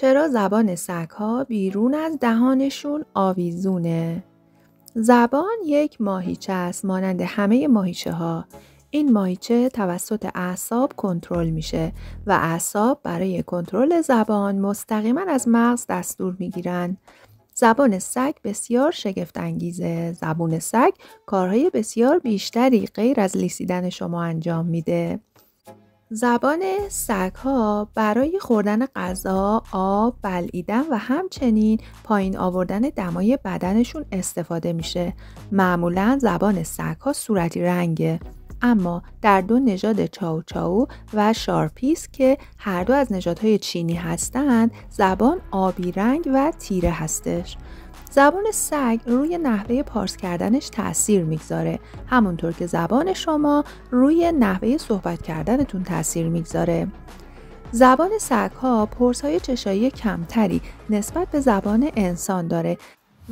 چرا زبان ها بیرون از دهانشون آویزونه؟ زبان یک ماهیچه است مانند همه ماهیچه ها. این ماهیچه توسط اعصاب کنترل میشه و اعصاب برای کنترل زبان مستقیما از مغز دستور می‌گیرن. زبان سگ بسیار شگفت انگیزه. زبون سگ کارهای بسیار بیشتری غیر از لیسیدن شما انجام میده. زبان سگ ها برای خوردن غذا، آب، بلعیدن و همچنین پایین آوردن دمای بدنشون استفاده میشه. معمولا زبان سگ ها صورتی رنگه. اما در دو نژاد چاو چاو و شارپی که هر دو از نژادهای چینی هستند زبان آبی رنگ و تیره هستش زبان سگ روی نحوه پارس کردنش تاثیر می‌گذاره همونطور که زبان شما روی نحوه صحبت کردنتون تاثیر می‌گذاره زبان سگ ها پرس های چشایی کمتری نسبت به زبان انسان داره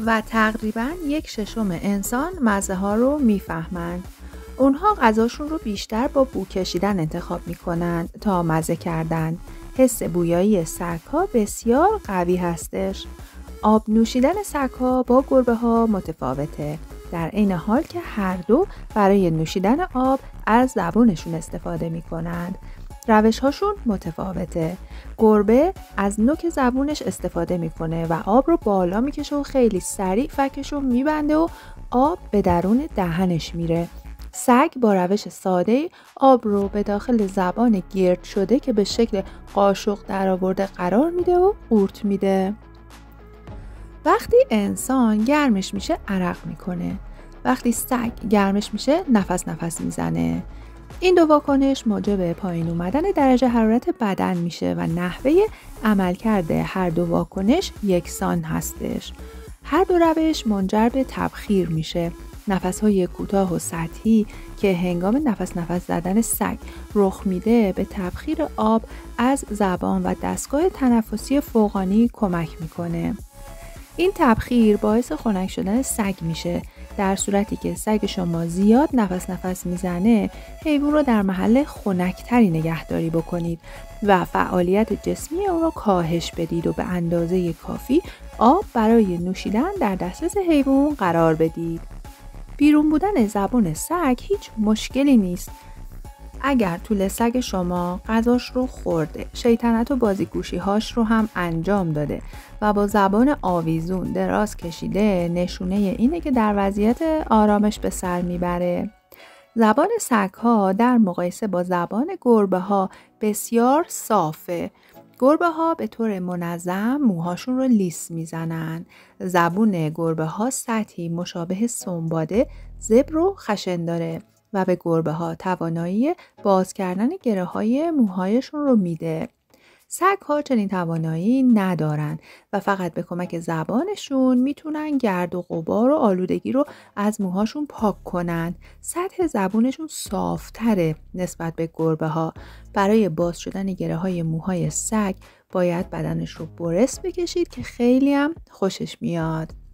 و تقریبا یک ششم انسان مزه ها رو می‌فهمند. اونها غذاشون رو بیشتر با بو کشیدن انتخاب می‌کنند تا مزه کردن. حس بویایی سگ ها بسیار قوی هستش. آب نوشیدن سگ ها با گربه ها متفاوته. در عین حال که هر دو برای نوشیدن آب از زبونشون استفاده می کنند. روش هاشون متفاوته. گربه از نوک زبونش استفاده می‌کنه و آب رو بالا می‌کشه و خیلی سریع فکش رو میبنده و آب به درون دهنش میره. سگ با روش ساده آب رو به داخل زبان گرد شده که به شکل قاشق درآورده قرار میده و قورت میده. وقتی انسان گرمش میشه عرق می‌کنه. وقتی سگ گرمش میشه نفس نفس می‌زنه. این دو واکنش موجب پایین اومدن درجه حرارت بدن میشه و نحوه عملکرد هر دو واکنش یکسان هستش. هر دو روش منجر به تبخیر میشه نفس های کوتاه و سطحی که هنگام نفس نفس زدن سگ رخ میده به تبخیر آب از زبان و دستگاه تنفسی فوقانی کمک می‌کنه. این تبخیر باعث خنک شدن سگ میشه در صورتی که سگ شما زیاد نفس نفس می‌زنه حیوان رو در محل خنکتری نگهداری بکنید و فعالیت جسمی اون رو کاهش بدید و به اندازه کافی آب برای نوشیدن در دسترس حیوان قرار بدید. بیرون بودن زبون سگ هیچ مشکلی نیست. اگر طول سگ شما غذاش رو خورده، شیطنت و بازیگوشی هاش رو هم انجام داده و با زبان آویزون دراز کشیده نشونه اینه که در وضعیت آرامش به سر می‌بره. زبان سگ ها در مقایسه با زبان گربه ها بسیار صافه گربه ها به طور منظم موهاشون رو لیس می‌زنن. زبون گربه ها سطحی مشابه سنباده زبر و خشن داره و به گربه ها توانایی باز کردن گره های موهایشون رو میده. سگ ها چنین توانایی ندارن و فقط به کمک زبانشون می‌تونن گرد و غبار و آلودگی رو از موهاشون پاک کنن. سطح زبونشون صافتره نسبت به گربه ها. برای باز شدن گره های موهای سگ باید بدنش رو برس بکشید که خیلی هم خوشش میاد.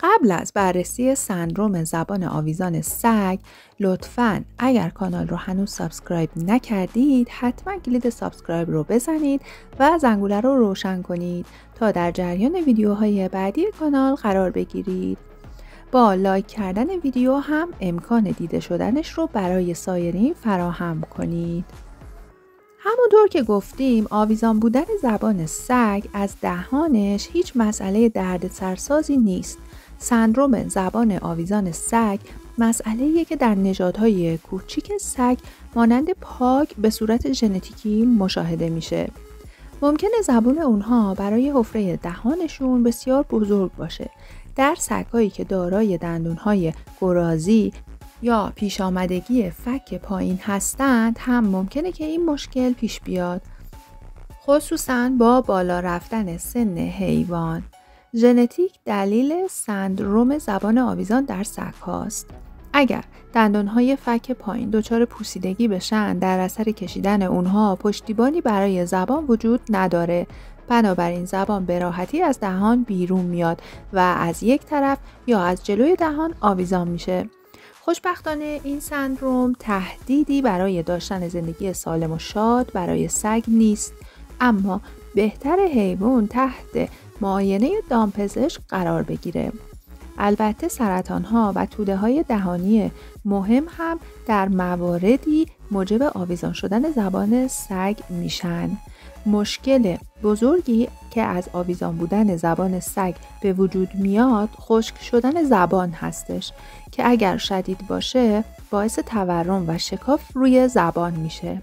قبل از بررسی سندروم زبان آویزان سگ لطفا اگر کانال رو هنوز subscribe نکردید حتما کلید subscribe رو بزنید و زنگوله رو روشن کنید تا در جریان ویدیوهای بعدی کانال قرار بگیرید. با like کردن ویدیو هم امکان دیده شدنش رو برای سایرین فراهم کنید. همونطور که گفتیم آویزان بودن زبان سگ از دهانش هیچ مسئله درد سرسازی نیست. سندروم زبان آویزان سگ مسئله که در نژادهای کوچیک سگ مانند پاک به صورت ژنتیکی مشاهده میشه. ممکنه زبون اونها برای حفره دهانشون بسیار بزرگ باشه. در سگهایی که دارای دندونهای گرازی یا پیش آمدگی فک پایین هستند هم ممکنه که این مشکل پیش بیاد. خصوصا با بالا رفتن سن حیوان. ژنتیک دلیل سندروم زبان آویزان در سگ هاست. اگر دندانهای فک پایین دچار پوسیدگی بشن در اثر کشیدن اونها پشتیبانی برای زبان وجود نداره. بنابراین زبان به راحتی از دهان بیرون میاد و از یک طرف یا از جلوی دهان آویزان میشه. خوشبختانه این سندروم تهدیدی برای داشتن زندگی سالم و شاد برای سگ نیست. اما بهتر حیوان تحت معاینه دامپزشک قرار بگیره. البته سرطان ها و توده های دهانی مهم هم در مواردی موجب آویزان شدن زبان سگ میشن. مشکل بزرگی که از آویزان بودن زبان سگ به وجود میاد خشک شدن زبان هستش که اگر شدید باشه باعث تورم و شکاف روی زبان میشه.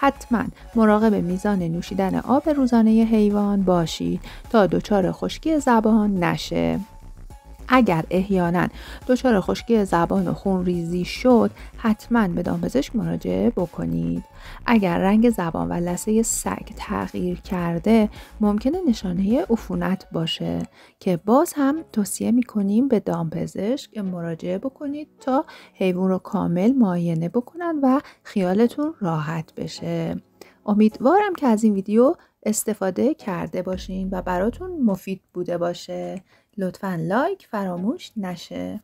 حتما مراقب میزان نوشیدن آب روزانه حیوان باشید تا دچار خشکی زبان نشه. اگر احیانا دچار خشکی زبان و خون ریزی شد حتما به دامپزشک مراجعه بکنید. اگر رنگ زبان و لسه سگ تغییر کرده ممکنه نشانه عفونت باشه که باز هم توصیه می‌کنیم به دامپزشک مراجعه بکنید تا حیوان رو کامل معاینه بکنن و خیالتون راحت بشه. امیدوارم که از این ویدیو استفاده کرده باشین و براتون مفید بوده باشه. لطفا لایک فراموش نشه.